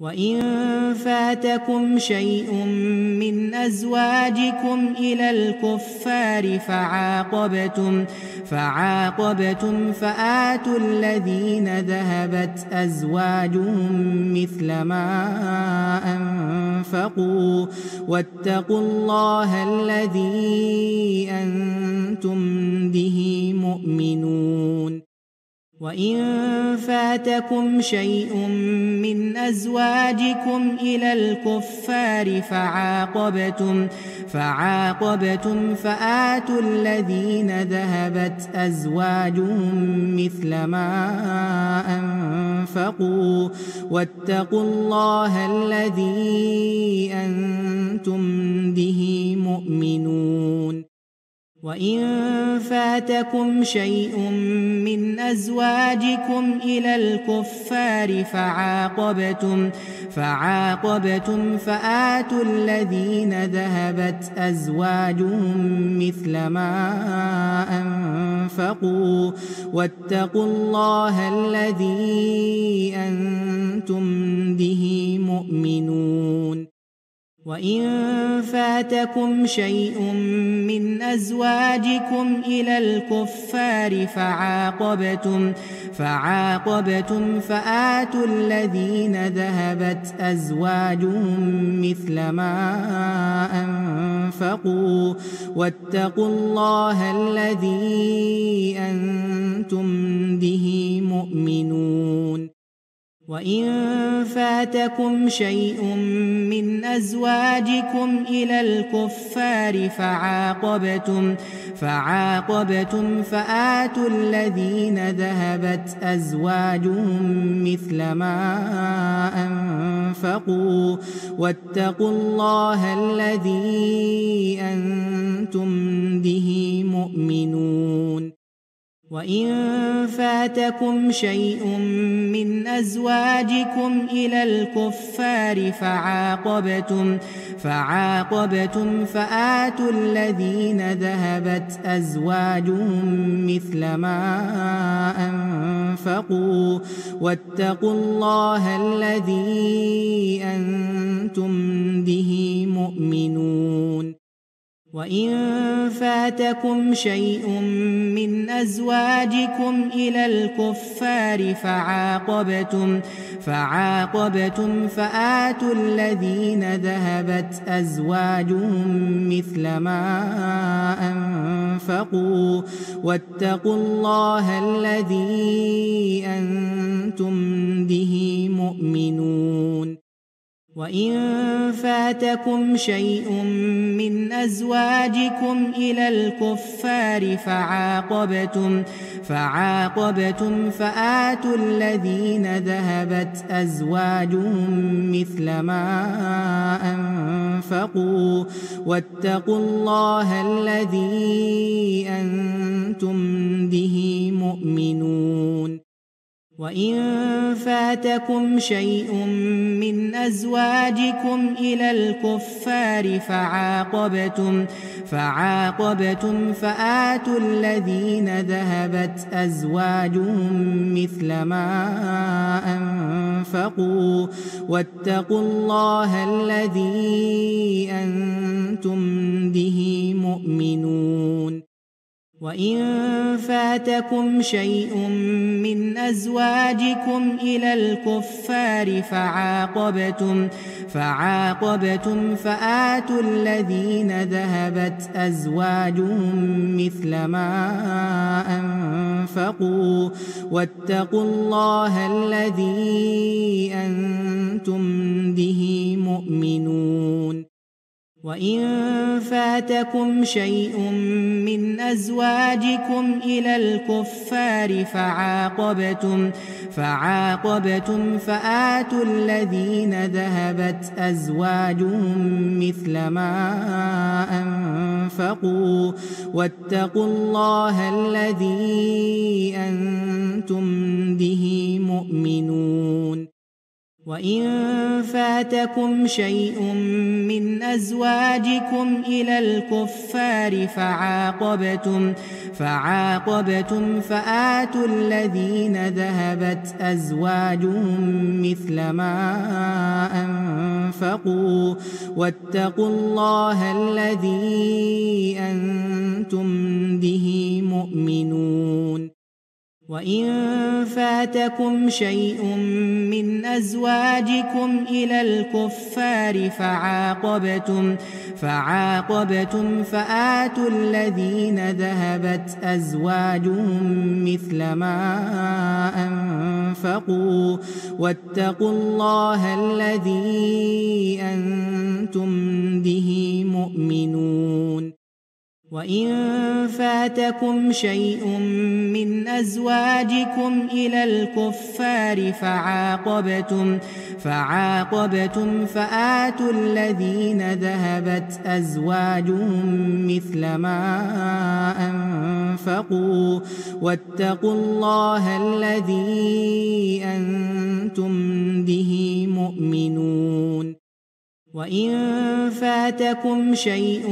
وإن فاتكم شيء من أزواجكم إلى الكفار فعاقبتم فعاقبتم فآتوا الذين ذهبت أزواجهم مثل ما أنفقوا واتقوا الله الذي أنتم به مؤمنون وإن فاتكم شيء من أزواجكم إلى الكفار فعاقبتم فعاقبتم فآتوا الذين ذهبت أزواجهم مثل ما أنفقوا واتقوا الله الذي أنتم به مؤمنون وإن فاتكم شيء من أزواجكم إلى الكفار فعاقبتم فعاقبتم فآتوا الذين ذهبت أزواجهم مثل ما أنفقوا واتقوا الله الذي أنتم به مؤمنون وإن فاتكم شيء من أزواجكم إلى الكفار فعاقبتم فعاقبتم فآتوا الذين ذهبت أزواجهم مثل ما أنفقوا. واتقوا الله الذي أنتم به مؤمنون. وإن فاتكم شيء من أزواجكم إلى الكفار فعاقبتم فعاقبتم فآتوا الذين ذهبت أزواجهم مثل ما أنفقوا واتقوا الله الذي أنتم به مؤمنون وإن فاتكم شيء من أزواجكم إلى الكفار فعاقبتم فعاقبتم فآتوا الذين ذهبت أزواجهم مثل ما أنفقوا واتقوا الله الذي أنتم به مؤمنون وإن فاتكم شيء من أزواجكم إلى الكفار فعاقبتم فعاقبتم فآتوا الذين ذهبت أزواجهم مثل ما أنفقوا. واتقوا الله الذي أنتم به مؤمنون. وإن فاتكم شيء من أزواجكم إلى الكفار فعاقبتم فعاقبتم فآتوا الذين ذهبت أزواجهم مثل ما أنفقوا. واتقوا الله الذي أنتم به مؤمنون. وإن فاتكم شيء من أزواجكم إلى الكفار فعاقبتم فعاقبتم فآتوا الذين ذهبت أزواجهم مثل ما أنفقوا واتقوا الله الذي أنتم به مؤمنون وإن فاتكم شيء من أزواجكم إلى الكفار فعاقبتم فعاقبتم فآتوا الذين ذهبت أزواجهم مثل ما أنفقوا. واتقوا الله الذي أنتم به مؤمنون. وإن فاتكم شيء من أزواجكم إلى الكفار فعاقبتم فعاقبتم فآتوا الذين ذهبت أزواجهم مثل ما أنفقوا. واتقوا الله الذي أنتم به مؤمنون. وإن فاتكم شيء من أزواجكم إلى الكفار فعاقبتم فعاقبتم فآتوا الذين ذهبت أزواجهم مثل ما أنفقوا. واتقوا الله الذي أنتم به مؤمنون. وإن فاتكم شيء من أزواجكم إلى الكفار فعاقبتم فعاقبتم فآتوا الذين ذهبت أزواجهم مثل ما أنفقوا واتقوا الله الذي أنتم به مؤمنون وإن فاتكم شيء من أزواجكم إلى الكفار فعاقبتم فعاقبتم فآتوا الذين ذهبت أزواجهم مثل ما أنفقوا. واتقوا الله الذي أنتم به مؤمنون. وإن فاتكم شيء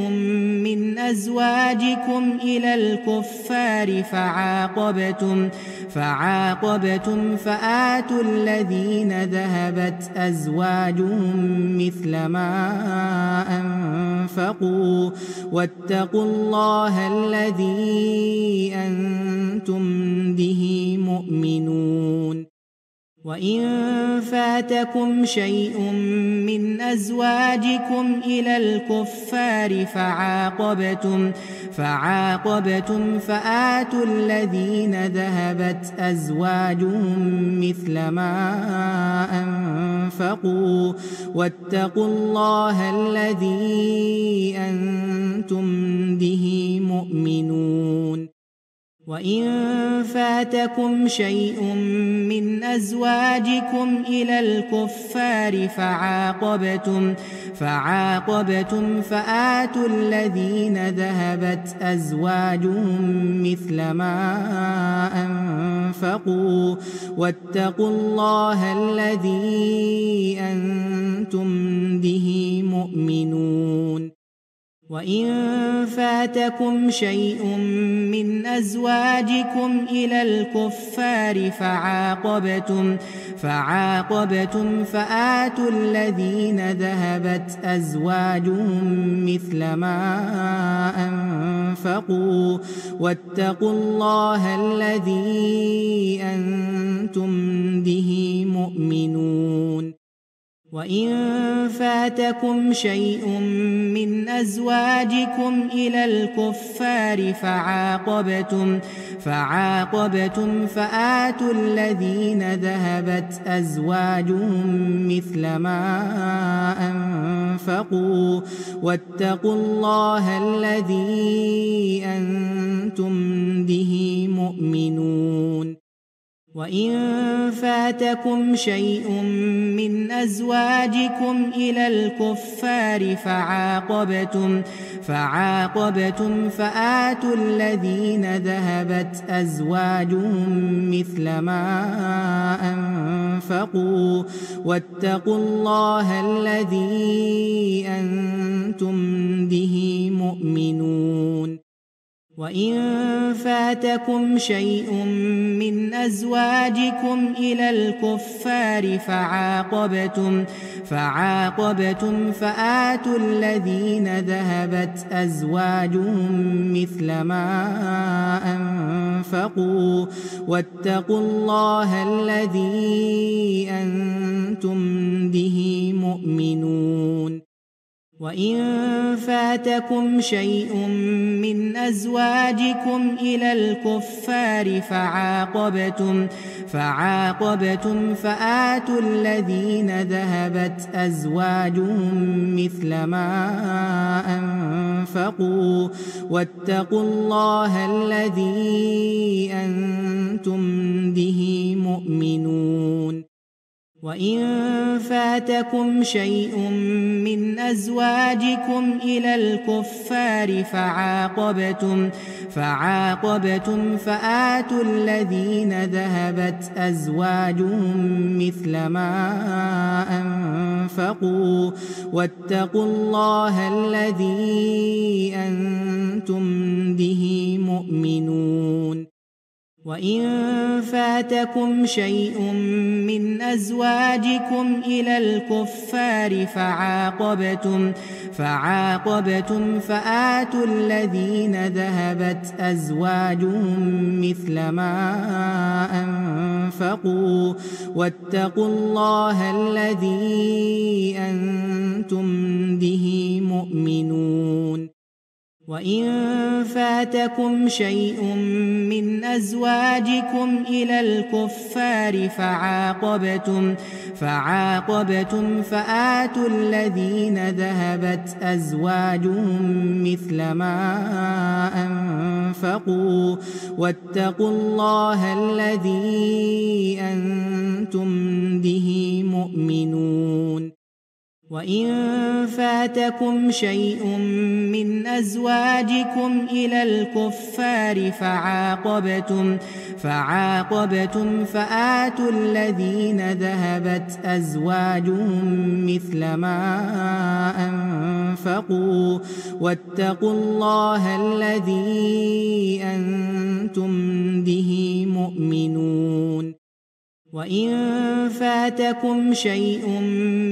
من أزواجكم إلى الكفار فعاقبتم فعاقبتم فآتوا الذين ذهبت أزواجهم مثل ما أنفقوا. واتقوا الله الذي أنتم به مؤمنون. وإن فاتكم شيء من أزواجكم إلى الكفار فعاقبتم فعاقبتم فآتوا الذين ذهبت أزواجهم مثل ما أنفقوا واتقوا الله الذي أنتم به مؤمنون وإن فاتكم شيء من أزواجكم إلى الكفار فعاقبتم فعاقبتم فآتوا الذين ذهبت أزواجهم مثل ما أنفقوا واتقوا الله الذي أنتم به مؤمنون وإن فاتكم شيء من أزواجكم إلى الكفار فعاقبتم فعاقبتم فآتوا الذين ذهبت أزواجهم مثل ما أنفقوا واتقوا الله الذي أنتم به مؤمنون وإن فاتكم شيء من أزواجكم إلى الكفار فعاقبتم فعاقبتم فآتوا الذين ذهبت أزواجهم مثل ما أنفقوا. واتقوا الله الذي أنتم به مؤمنون. وإن فاتكم شيء من أزواجكم إلى الكفار فعاقبتم فعاقبتم فآتوا الذين ذهبت أزواجهم مثل ما أنفقوا واتقوا الله الذي أنتم به مؤمنون وإن فاتكم شيء من أزواجكم إلى الكفار فعاقبتم فعاقبتم فآتوا الذين ذهبت أزواجهم مثل ما أنفقوا واتقوا الله الذي أنتم به مؤمنون وإن فاتكم شيء من أزواجكم إلى الكفار فعاقبتم فعاقبتم فآتوا الذين ذهبت أزواجهم مثل ما أنفقوا واتقوا الله الذي أنتم به مؤمنون وإن فاتكم شيء من أزواجكم إلى الكفار فعاقبتم فعاقبتم فآتوا الذين ذهبت أزواجهم مثل ما أنفقوا. واتقوا الله الذي أنتم به مؤمنون. وإن فاتكم شيء من أزواجكم إلى الكفار فعاقبتم فعاقبتم فآتوا الذين ذهبت أزواجهم مثل ما أنفقوا واتقوا الله الذي أنتم به مؤمنون وإن فاتكم شيء من أزواجكم إلى الكفار فعاقبتم فعاقبتم فآتوا الذين ذهبت أزواجهم مثل ما أنفقوا واتقوا الله الذي أنتم به مؤمنون وإن فاتكم شيء من أزواجكم إلى الكفار فعاقبتم فعاقبتم فآتوا الذين ذهبت أزواجهم مثل ما أنفقوا واتقوا الله الذي أنتم به مؤمنون وإن فاتكم شيء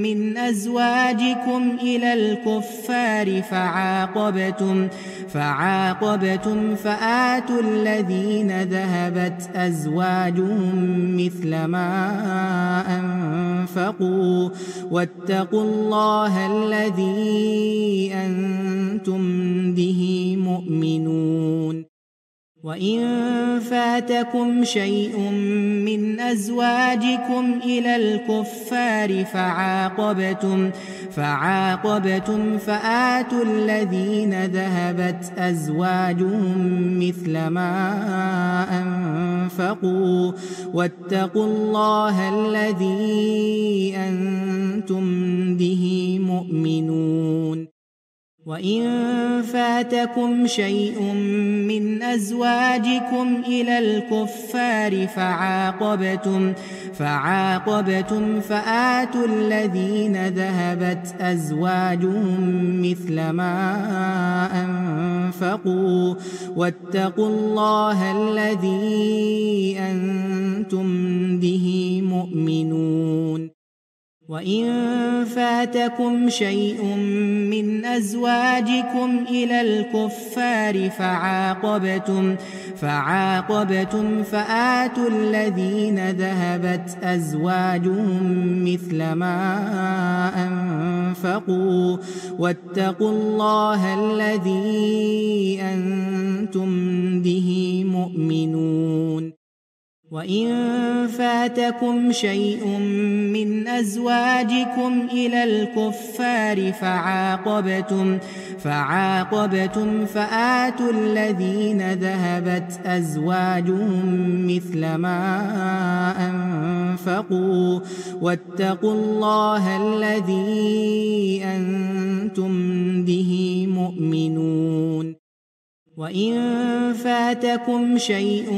من أزواجكم إلى الكفار فعاقبتم فعاقبتم فآتوا الذين ذهبت أزواجهم مثل ما أنفقوا. واتقوا الله الذي أنتم به مؤمنون. وإن فاتكم شيء من أزواجكم إلى الكفار فعاقبتم فعاقبتم فآتوا الذين ذهبت أزواجهم مثل ما أنفقوا. واتقوا الله الذي أنتم به مؤمنون. وإن فاتكم شيء من أزواجكم إلى الكفار فعاقبتم فعاقبتم فآتوا الذين ذهبت أزواجهم مثل ما أنفقوا واتقوا الله الذي أنتم به مؤمنون وإن فاتكم شيء من أزواجكم إلى الكفار فعاقبتم فعاقبتم فآتوا الذين ذهبت أزواجهم مثل ما أنفقوا واتقوا الله الذي أنتم به مؤمنون وإن فاتكم شيء من أزواجكم إلى الكفار فعاقبتم فعاقبتم فآتوا الذين ذهبت أزواجهم مثل ما أنفقوا. واتقوا الله الذي أنتم به مؤمنون. وإن فاتكم شيء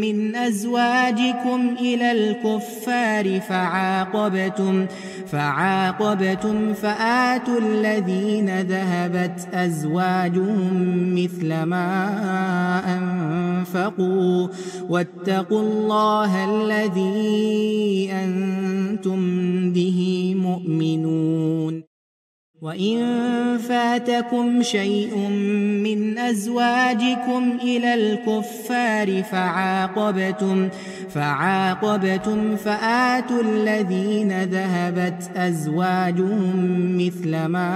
من أزواجكم إلى الكفار فعاقبتم فعاقبتم فآتوا الذين ذهبت أزواجهم مثل ما أنفقوا واتقوا الله الذي أنتم به مؤمنون وإن فاتكم شيء من أزواجكم إلى الكفار فعاقبتم فعاقبتم فآتوا الذين ذهبت أزواجهم مثل ما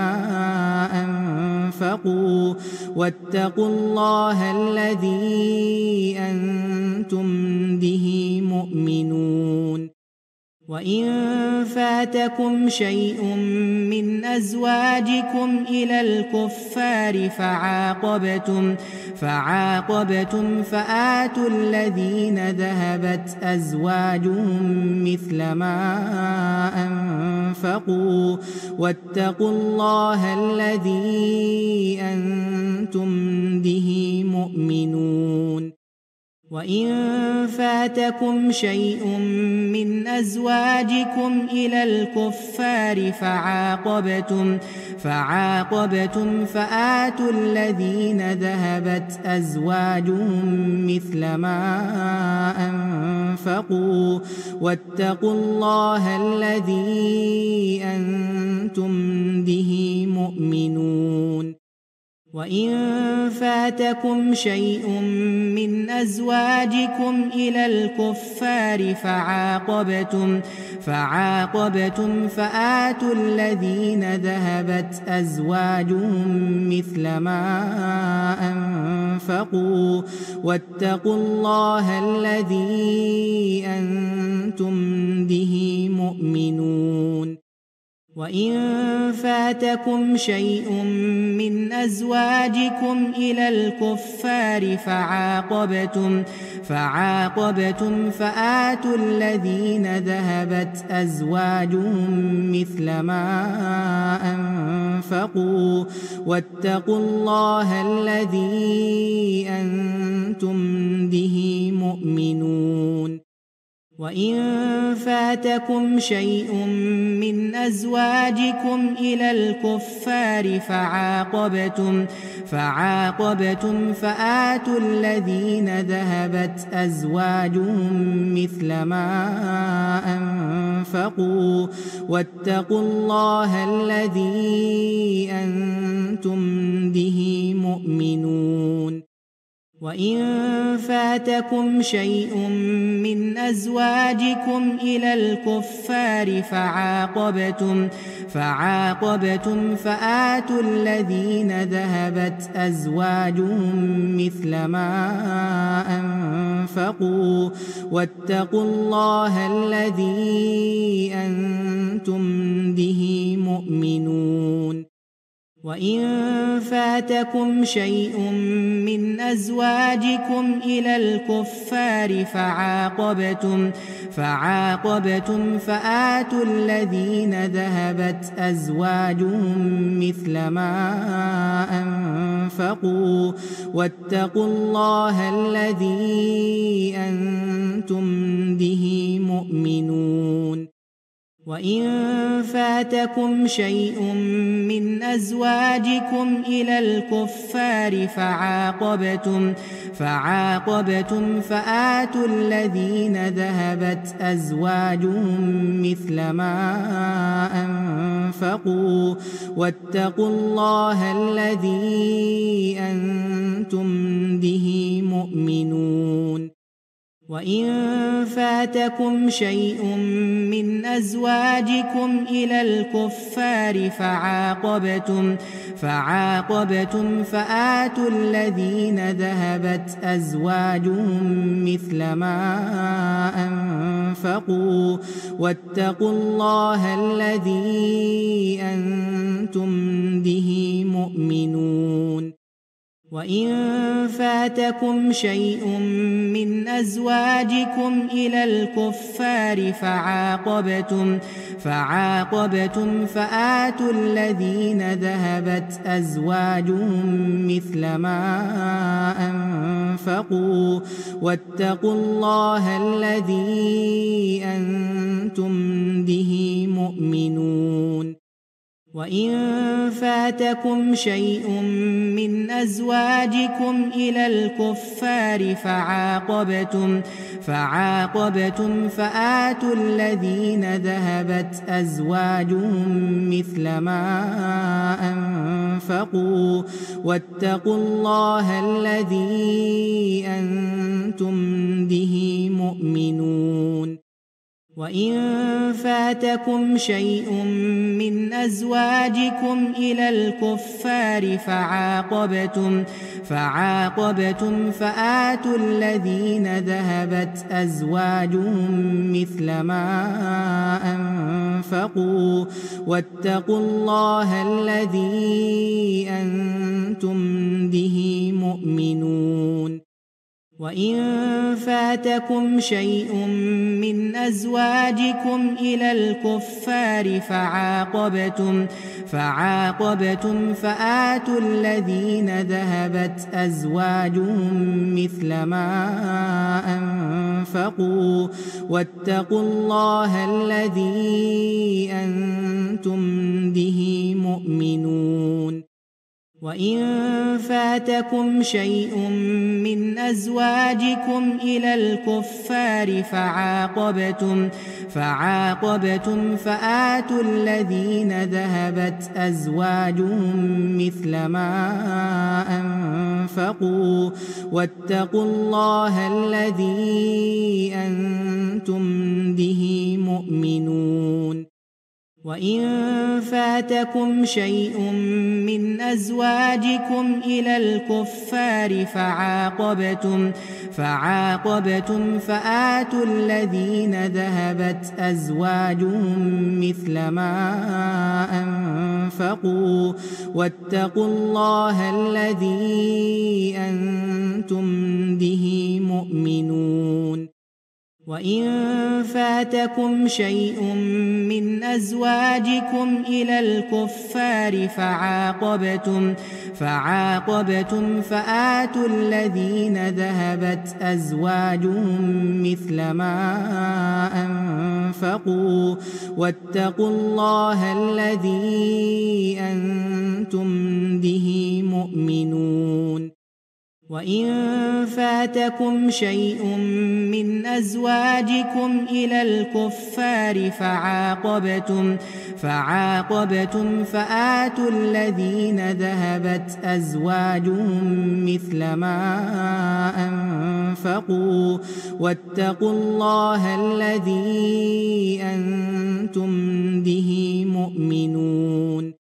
أنفقوا. واتقوا الله الذي أنتم به مؤمنون. وإن فاتكم شيء من أزواجكم إلى الكفار فعاقبتم فعاقبتم فآتوا الذين ذهبت أزواجهم مثل ما أنفقوا. واتقوا الله الذي أنتم به مؤمنون. وإن فاتكم شيء من أزواجكم إلى الكفار فعاقبتم فعاقبتم فآتوا الذين ذهبت أزواجهم مثل ما أنفقوا واتقوا الله الذي أنتم به مؤمنون وإن فاتكم شيء من أزواجكم إلى الكفار فعاقبتم فعاقبتم فآتوا الذين ذهبت أزواجهم مثل ما أنفقوا واتقوا الله الذي أنتم به مؤمنون وإن فاتكم شيء من أزواجكم إلى الكفار فعاقبتم فعاقبتم فآتوا الذين ذهبت أزواجهم مثل ما أنفقوا. واتقوا الله الذي أنتم به مؤمنون. وإن فاتكم شيء من أزواجكم إلى الكفار فعاقبتم فعاقبتم فآتوا الذين ذهبت أزواجهم مثل ما أنفقوا. واتقوا الله الذي أنتم به مؤمنون. وإن فاتكم شيء من أزواجكم إلى الكفار فعاقبتم فعاقبتم فآتوا الذين ذهبت أزواجهم مثل ما أنفقوا واتقوا الله الذي أنتم به مؤمنون وإن فاتكم شيء من أزواجكم إلى الكفار فعاقبتم فعاقبتم فآتوا الذين ذهبت أزواجهم مثل ما أنفقوا واتقوا الله الذي أنتم به مؤمنون وإن فاتكم شيء من أزواجكم إلى الكفار فعاقبتم فعاقبتم فآتوا الذين ذهبت أزواجهم مثل ما أنفقوا. واتقوا الله الذي أنتم وإن فاتكم شيء من أزواجكم إلى الكفار فعاقبتم فعاقبتم فآتوا الذين ذهبت أزواجهم مثل ما أنفقوا واتقوا الله الذي أنتم به مؤمنون وإن فاتكم شيء من أزواجكم إلى الكفار فعاقبتم فعاقبتم فآتوا الذين ذهبت أزواجهم مثل ما أنفقوا واتقوا الله الذي أنتم به مؤمنون وإن فاتكم شيء من أزواجكم إلى الكفار فعاقبتم فعاقبتم فآتوا الذين ذهبت أزواجهم مثل ما أنفقوا واتقوا الله الذي أنتم به مؤمنون وإن فاتكم شيء من أزواجكم إلى الكفار فعاقبتم فعاقبتم فآتوا الذين ذهبت أزواجهم مثل ما أنفقوا. واتقوا الله الذي أنتم به مؤمنون. وإن فاتكم شيء من أزواجكم إلى الكفار فعاقبتم فعاقبتم فآتوا الذين ذهبت أزواجهم مثل ما أنفقوا. واتقوا الله الذي أنتم به مؤمنون. وإن فاتكم شيء من أزواجكم إلى الكفار فعاقبتم فعاقبتم فآتوا الذين ذهبت أزواجهم مثل ما أنفقوا واتقوا الله الذي أنتم به مؤمنون وإن فاتكم شيء من أزواجكم إلى الكفار فعاقبتم فعاقبتم فآتوا الذين ذهبت أزواجهم مثل ما أنفقوا. واتقوا الله الذي أنتم به مؤمنون. وإن فاتكم شيء من أزواجكم إلى الكفار فعاقبتم فعاقبتم فآتوا الذين ذهبت أزواجهم مثل ما أنفقوا. واتقوا الله الذي أنتم به مؤمنون. وإن فاتكم شيء من أزواجكم إلى الكفار فعاقبتم فعاقبتم فآتوا الذين ذهبت أزواجهم مثل ما أنفقوا واتقوا الله الذي أنتم به مؤمنون